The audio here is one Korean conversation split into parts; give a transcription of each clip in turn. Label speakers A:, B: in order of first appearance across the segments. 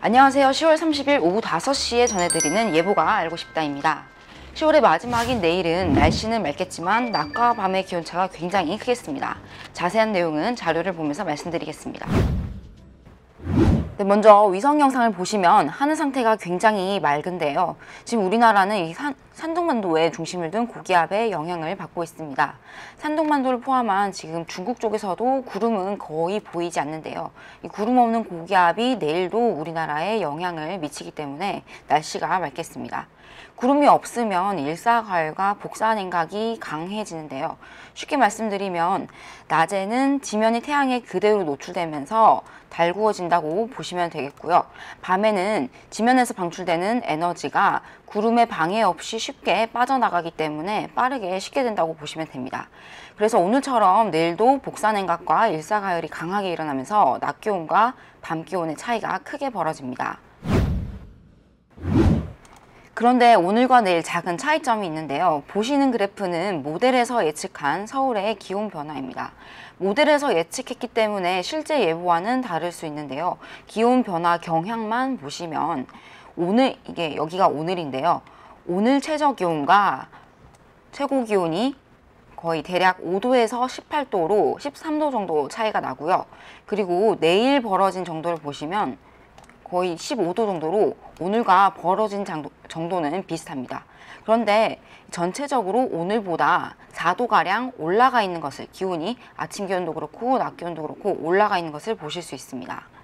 A: 안녕하세요. 10월 30일 오후 5시에 전해드리는 예보가 알고 싶다입니다. 10월의 마지막인 내일은 날씨는 맑겠지만 낮과 밤의 기온차가 굉장히 크겠습니다. 자세한 내용은 자료를 보면서 말씀드리겠습니다. 네, 먼저 위성 영상을 보시면 하늘 상태가 굉장히 맑은데요. 지금 우리나라는 이 산, 산둥만도에 중심을 둔 고기압의 영향을 받고 있습니다. 산둥만도를 포함한 지금 중국 쪽에서도 구름은 거의 보이지 않는데요. 이 구름 없는 고기압이 내일도 우리나라에 영향을 미치기 때문에 날씨가 맑겠습니다. 구름이 없으면 일사과열과 복사 냉각이 강해지는데요. 쉽게 말씀드리면 낮에는 지면이 태양에 그대로 노출되면서 달구어진다고 보시면 되겠고요. 밤에는 지면에서 방출되는 에너지가 구름의 방해 없이 쉽게 빠져나가기 때문에 빠르게 식게 된다고 보시면 됩니다. 그래서 오늘처럼 내일도 복사냉각과 일사과열이 강하게 일어나면서 낮 기온과 밤 기온의 차이가 크게 벌어집니다. 그런데 오늘과 내일 작은 차이점이 있는데요. 보시는 그래프는 모델에서 예측한 서울의 기온 변화입니다. 모델에서 예측했기 때문에 실제 예보와는 다를 수 있는데요. 기온 변화 경향만 보시면 오늘 이게 여기가 오늘인데요. 오늘 최저 기온과 최고 기온이 거의 대략 5도에서 18도로 13도 정도 차이가 나고요. 그리고 내일 벌어진 정도를 보시면 거의 15도 정도로 오늘과 벌어진 장도, 정도 는 비슷합니다. 그런데 전체적으로 오늘보다 4도가량 올라가 있는 것을 기온이 아침 기온도 그렇고 낮 기온도 그렇고 올라가 있는 것을 보실 수 있습니다.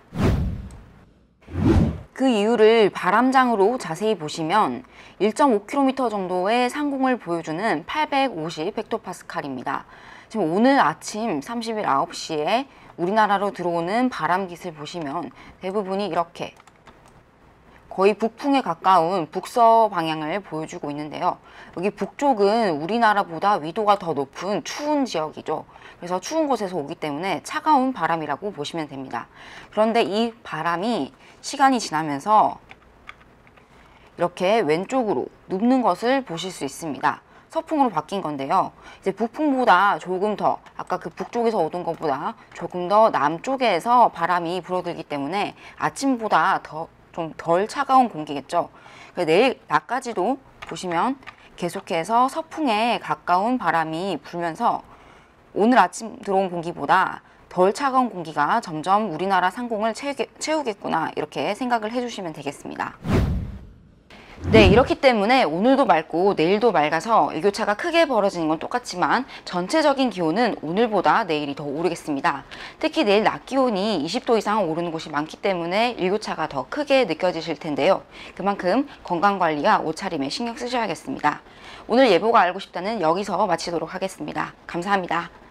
A: 그 이유를 바람장으로 자세히 보시면 1.5km 정도의 상공을 보여주는 850 헥토파스칼입니다. 지금 오늘 아침 30일 9시에 우리나라로 들어오는 바람 깃을 보시면 대부분이 이렇게 거의 북풍에 가까운 북서 방향을 보여주고 있는데요. 여기 북쪽은 우리나라보다 위도가 더 높은 추운 지역이죠. 그래서 추운 곳에서 오기 때문에 차가운 바람이라고 보시면 됩니다. 그런데 이 바람이 시간이 지나면서 이렇게 왼쪽으로 눕는 것을 보실 수 있습니다. 서풍으로 바뀐 건데요. 이제 북풍보다 조금 더 아까 그 북쪽에서 오던 것보다 조금 더 남쪽에서 바람이 불어들기 때문에 아침보다 더 좀 덜 차가운 공기겠죠. 내일 낮까지도 보시면 계속해서 서풍에 가까운 바람이 불면서 오늘 아침 들어온 공기보다 덜 차가운 공기가 점점 우리나라 상공을 채우겠구나 이렇게 생각을 해주시면 되겠습니다. 네, 이렇기 때문에 오늘도 맑고 내일도 맑아서 일교차가 크게 벌어지는 건 똑같지만 전체적인 기온은 오늘보다 내일이 더 오르겠습니다. 특히 내일 낮 기온이 20도 이상 오르는 곳이 많기 때문에 일교차가 더 크게 느껴지실 텐데요. 그만큼 건강관리와 옷차림에 신경 쓰셔야겠습니다. 오늘 예보가 알고 싶다는 여기서 마치도록 하겠습니다. 감사합니다.